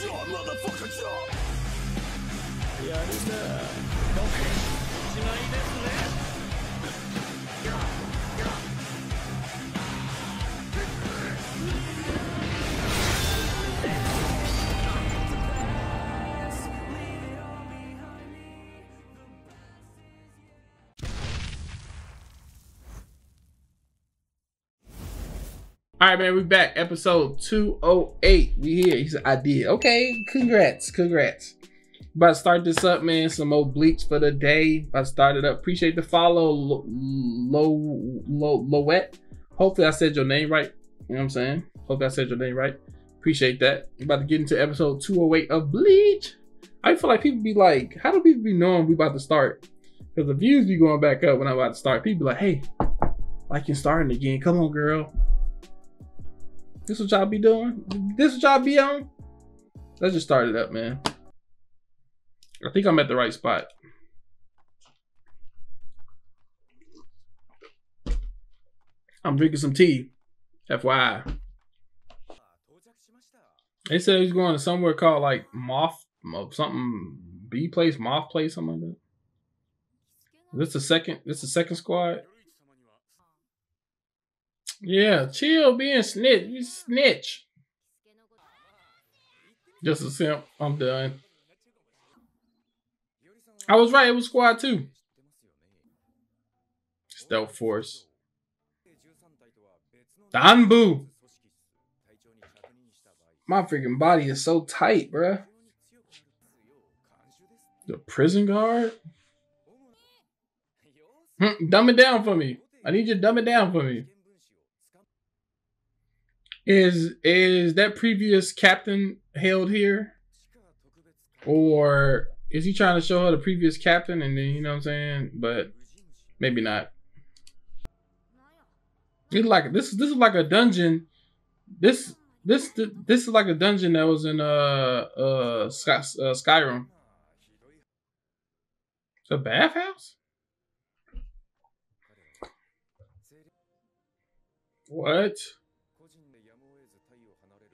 Job, motherfucker, job. やるな All right, man, we back. Episode 208. We here. He said, I did. Okay, congrats. Congrats. About to start this up, man. Some more bleach for the day. About to start it up. Appreciate the follow, Lo, Lo, Lo, Hopefully, I said your name right. You know what I'm saying? Hopefully, I said your name right. Appreciate that. About to get into episode 208 of Bleach. I feel like people be like, how do people be knowing we about to start? Because the views be going back up when I'm about to start. People be like, hey, like you're starting again. Come on, girl. This what y'all be doing? This what y'all be on? Let's just start it up, man. I think I'm at the right spot. I'm drinking some tea. FYI. They said he's going to somewhere called like Moth something B place, Moth place, something like that. This the second this the second squad? Yeah, chill being snitch. You snitch. Just a simp. I'm done. I was right, it was squad two. Stealth Force. Danbu. My freaking body is so tight, bruh. The prison guard? Hmm, dumb it down for me. I need you to dumb it down for me. Is is that previous captain held here? Or is he trying to show her the previous captain and then you know what I'm saying? But maybe not. It's like this this is like a dungeon. This this this is like a dungeon that was in uh uh, Sky, uh Skyrim. It's a bathhouse? What?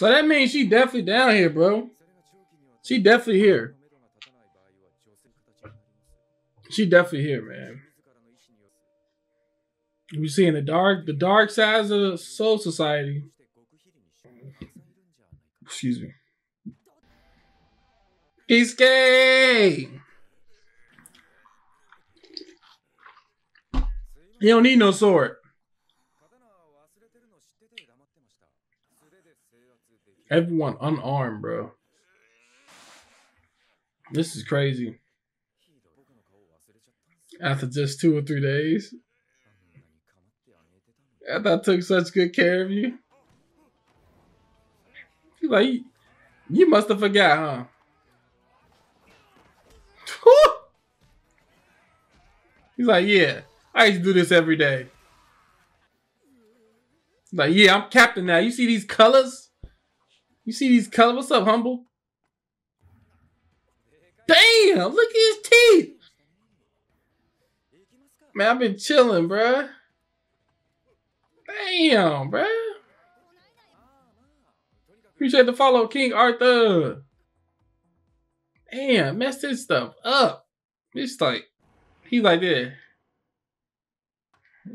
So that means she definitely down here, bro. She definitely here. She definitely here, man. We seeing the dark, the dark sides of the Soul Society. Excuse me. He's gay. He don't need no sword. Everyone unarmed, bro. This is crazy. After just two or three days. After I took such good care of you. Like, you must have forgot, huh? He's like, yeah, I used to do this every day. He's like, yeah, I'm captain now. You see these colors? You see these colors? What's up, humble? Damn, look at his teeth. Man, I've been chilling, bruh. Damn, bruh. Appreciate the follow, King Arthur. Damn, messed this stuff up. It's like, he's like that.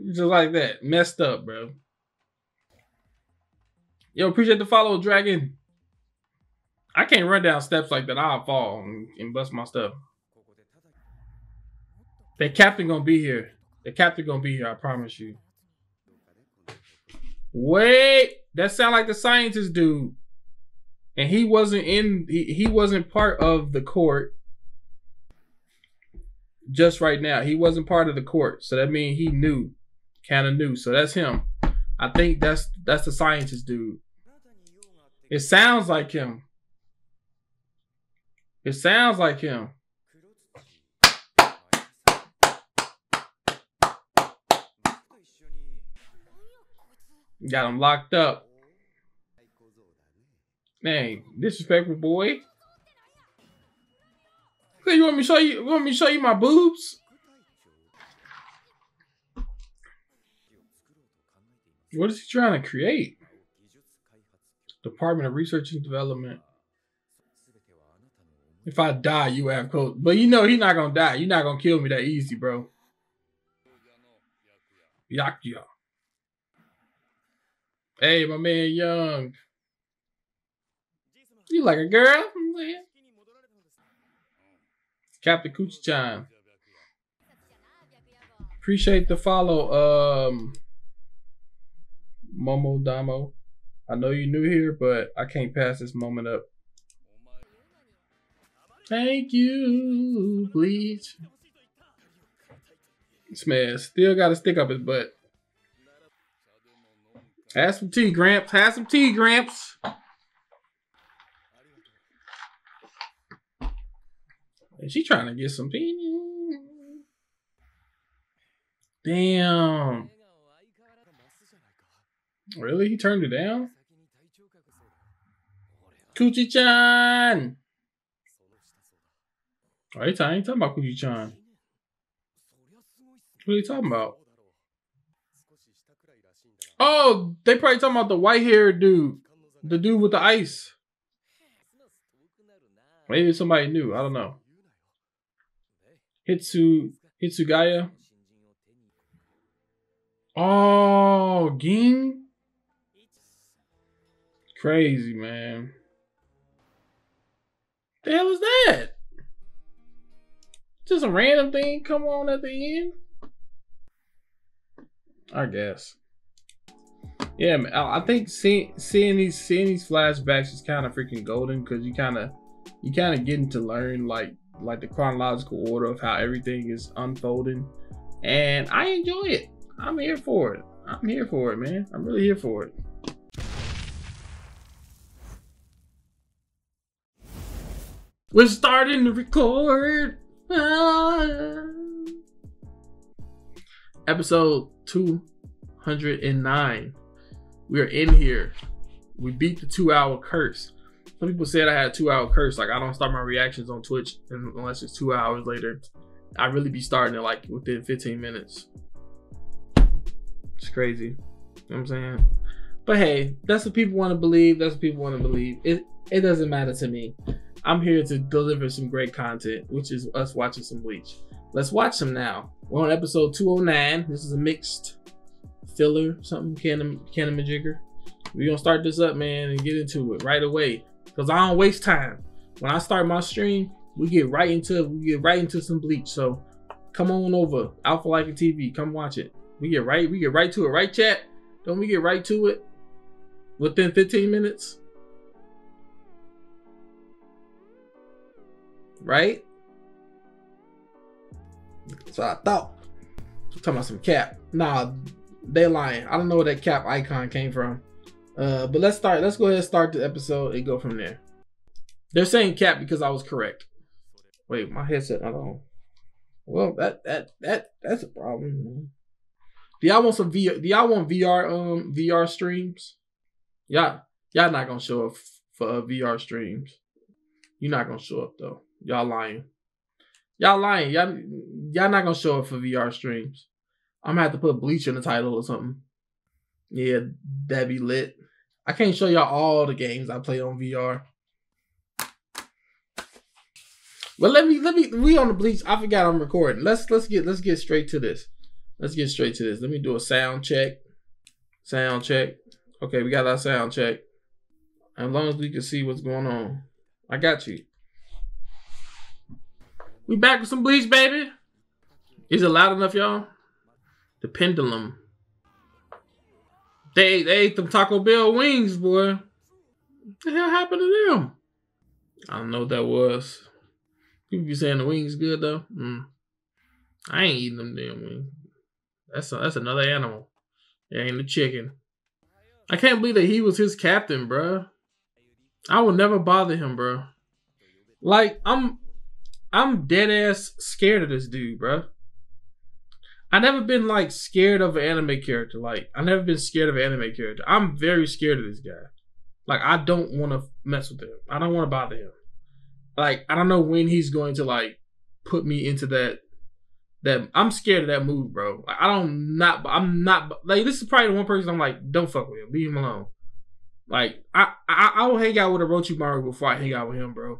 Just like that. Messed up, bro. Yo, appreciate the follow, Dragon. I can't run down steps like that. I'll fall and, bust my stuff. The captain gonna be here. The captain gonna be here. I promise you. Wait, that sound like the scientist dude. And he wasn't in. He, he wasn't part of the court. Just right now, he wasn't part of the court. So that means he knew, kind of knew. So that's him. I think that's that's the scientist dude. It sounds like him. It sounds like him. Got him locked up. Man, disrespectful boy. You want me to show you? you want me to show you my boobs? What is he trying to create? Department of Research and Development. If I die, you have coach. But you know he's not gonna die. You're not gonna kill me that easy, bro. Yakuya. Hey, my man Young. You like a girl? Captain Coochie-chan. Appreciate the follow, um, Momo Damo. I know you're new here, but I can't pass this moment up. Thank you, Bleach. This man still got a stick up his butt. Have some tea, Gramps. Have some tea, Gramps. Is she trying to get some tea? Damn. Really? He turned it down? Coochie-chan! Oh, he talking, about Coochie-chan. What are you talking about? Oh, they probably talking about the white-haired dude. The dude with the ice. Maybe somebody new. I don't know. Hitsu Hitsugaya. Oh, Gin. Crazy, man. The hell is that? Just a random thing come on at the end? I guess. Yeah, man. I think seeing seeing these seeing these flashbacks is kind of freaking golden because you kind of you kind of getting to learn like like the chronological order of how everything is unfolding, and I enjoy it. I'm here for it. I'm here for it, man. I'm really here for it. We're starting to record. Episode 209. We're in here. We beat the two hour curse. Some people said I had a two hour curse. Like, I don't start my reactions on Twitch unless it's two hours later. I really be starting it like within 15 minutes. It's crazy. You know what I'm saying? But hey, that's what people want to believe. That's what people want to believe. It it doesn't matter to me. I'm here to deliver some great content, which is us watching some Bleach. Let's watch some now. We're on episode 209. This is a mixed filler, something canon canon jigger. We're gonna start this up, man, and get into it right away. Cause I don't waste time. When I start my stream, we get right into we get right into some Bleach. So come on over, Alpha Like TV. Come watch it. We get right, we get right to it, right, chat? Don't we get right to it within 15 minutes? Right? So I thought. I'm talking about some cap. Nah, they lying. I don't know where that cap icon came from. Uh, but let's start. Let's go ahead and start the episode and go from there. They're saying cap because I was correct. Wait, my headset not on. Well, that that that that's a problem. Do y'all want some VR? Do y'all want VR um VR streams? Y'all y'all not gonna show up for uh, VR streams. You're not gonna show up though. Y'all lying. Y'all lying. Y'all y'all not gonna show up for VR streams. I'm gonna have to put Bleach in the title or something. Yeah, that'd be lit. I can't show y'all all the games I play on VR. But let me let me we on the Bleach. I forgot I'm recording. Let's let's get let's get straight to this. Let's get straight to this. Let me do a sound check. Sound check. Okay, we got our sound check. As long as we can see what's going on. I got you. We back with some bleach, baby. Is it loud enough, y'all? The pendulum. They they ate them Taco Bell wings, boy. What the hell happened to them? I don't know what that was. People be saying the wings good though. Mm. I ain't eating them damn wings. That's a, that's another animal. It ain't a chicken. I can't believe that he was his captain, bruh. I would never bother him, bro. Like I'm, I'm dead ass scared of this dude, bro. I never been like scared of an anime character. Like I never been scared of an anime character. I'm very scared of this guy. Like I don't want to mess with him. I don't want to bother him. Like I don't know when he's going to like put me into that that I'm scared of that move, bro. Like, I don't not I'm not like this is probably the one person I'm like don't fuck with him, leave him alone. Like I I, I will hang out with a Orochimaru before I hang out with him, bro.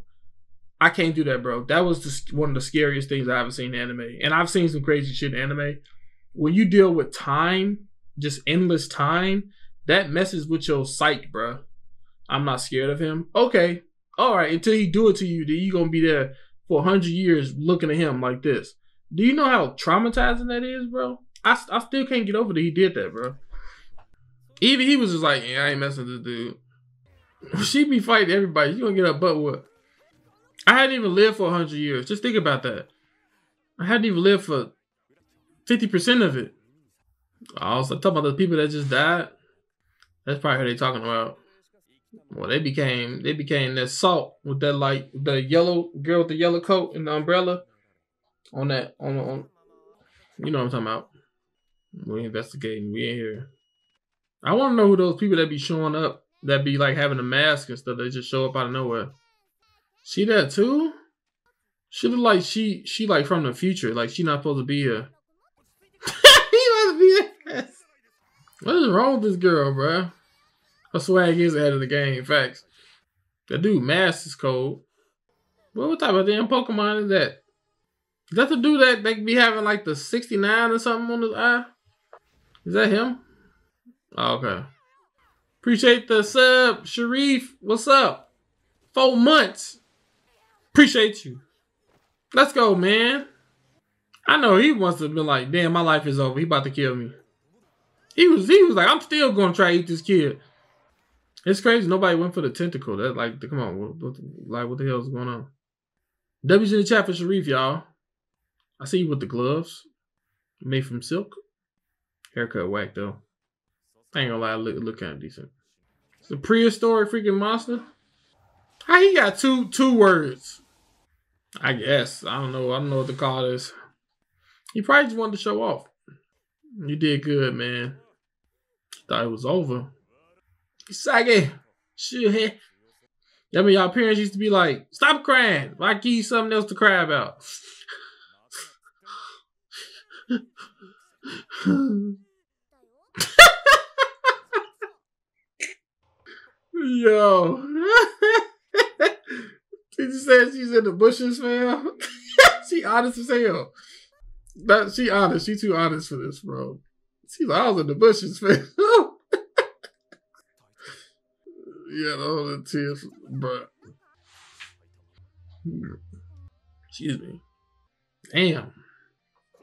I can't do that, bro. That was just one of the scariest things I've ever seen in anime. And I've seen some crazy shit in anime. When you deal with time, just endless time, that messes with your psyche, bro. I'm not scared of him. Okay, all right. Until he do it to you, then you gonna be there for hundred years looking at him like this. Do you know how traumatizing that is, bro? I, I still can't get over that he did that, bro. Even he was just like, yeah, I ain't messing with this dude. She be fighting everybody. You gonna get her butt what? I hadn't even lived for hundred years. Just think about that. I hadn't even lived for fifty percent of it. I was talking about the people that just died. That's probably who they're talking about. Well, they became they became that salt with that like the yellow girl with the yellow coat and the umbrella on that on on. You know what I'm talking about. We investigating. We ain't here. I want to know who those people that be showing up that be like having a mask and stuff. They just show up out of nowhere. See that too? She look like she she like from the future. Like she not supposed to be here. he must be there. What is wrong with this girl, bro? Her swag is ahead of the game. Facts. That dude mask is cold. What, what type of damn Pokemon is that? Is that the dude that they be having like the 69 or something on his eye? Is that him? Oh, okay. Appreciate the sub, Sharif. What's up? Four months. Appreciate you. Let's go, man. I know he wants to be like, damn, my life is over. He about to kill me. He was he was like, I'm still gonna try to eat this kid. It's crazy. Nobody went for the tentacle. That like, come on, what, what, like, what the hell is going on? W's in the chat for Sharif, y'all. I see you with the gloves, made from silk. Haircut whack though. I ain't gonna lie, look look kind of decent. It's a prehistoric freaking monster. How he got two two words? I guess I don't know. I don't know what to call this. He probably just wanted to show off. You did good, man. Thought it was over. Sage, shit. I mean, y'all parents used to be like, "Stop crying! I give you something else to cry about." Yo. You say she's in the bushes, fam? she honest as hell. That she honest. She too honest for this, bro. She's like, I was in the bushes, fam. yeah, all the tears, bro. Excuse me. Damn.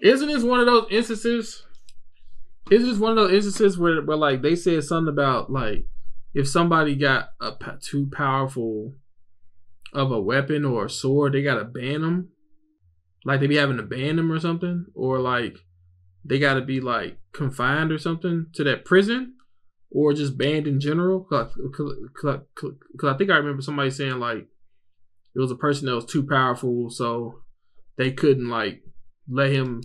Isn't this one of those instances? Isn't this one of those instances where, where like they said something about like if somebody got a too powerful of a weapon or a sword, they gotta ban them. Like they be having to ban them or something, or like they gotta be like confined or something to that prison, or just banned in general. Cause, I think I remember somebody saying like it was a person that was too powerful, so they couldn't like let him.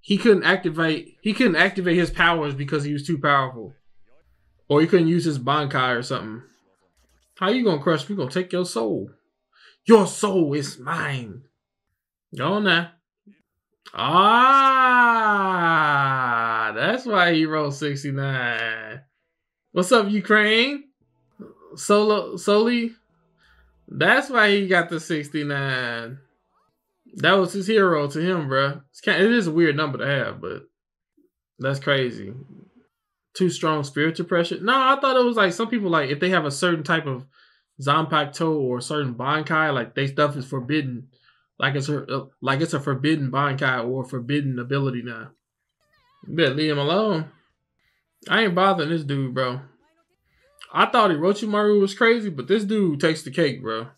He couldn't activate. He couldn't activate his powers because he was too powerful. Or he couldn't use his Bankai or something. How you gonna crush me? Gonna take your soul. Your soul is mine. Go on now. Ah, that's why he wrote 69. What's up, Ukraine? Solo Soli? That's why he got the 69. That was his hero to him, bro. It's kind it is a weird number to have, but that's crazy too strong spiritual pressure. No, I thought it was like some people like if they have a certain type of Zanpakuto or certain Bankai, like they stuff is forbidden. Like it's a like it's a forbidden Bankai or forbidden ability now. Better leave him alone. I ain't bothering this dude, bro. I thought Orochimaru was crazy, but this dude takes the cake, bro.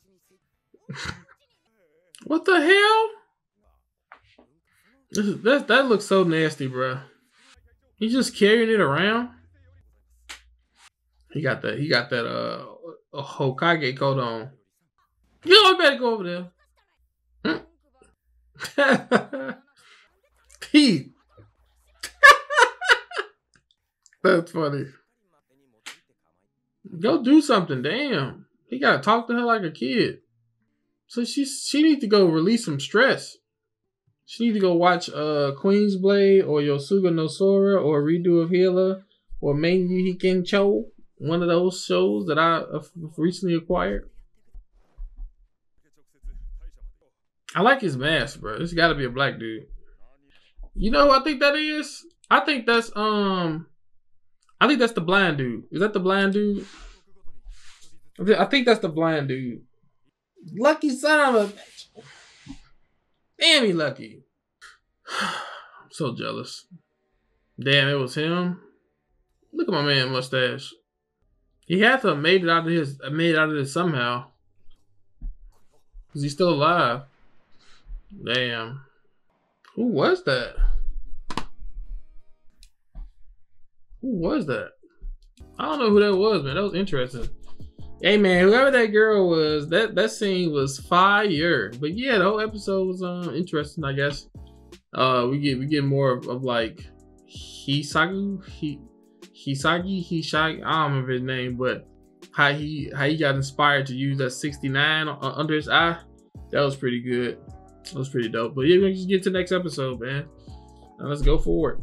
what the hell? This is, that that looks so nasty, bro. He's just carrying it around. He got that. He got that. Uh, a Hokage on. You I better go over there. Hmm? That's funny. Go do something. Damn. He gotta talk to her like a kid. So she she needs to go release some stress. She needs to go watch uh Queen's Blade or Yosuga no Sora or Redo of Healer or Manyu Hiken Cho, one of those shows that I recently acquired. I like his mask, bro. It's got to be a black dude. You know I think that is? I think that's um, I think that's the blind dude. Is that the blind dude? I I think that's the blind dude. Lucky son of a bitch. Damn, he lucky. I'm so jealous. Damn, it was him. Look at my man mustache. He had to have made it out of his made out of this somehow. Cause he's still alive. Damn. Who was that? Who was that? I don't know who that was, man. That was interesting. Hey man, whoever that girl was, that that scene was fire. But yeah, the whole episode was um interesting, I guess. Uh we get we get more of, of like Hisagu, he Hisagi, Hishagi, I don't remember his name, but how he how he got inspired to use that 69 uh, under his eye. That was pretty good. That was pretty dope. But yeah, we're gonna just get to the next episode, man. Now let's go forward.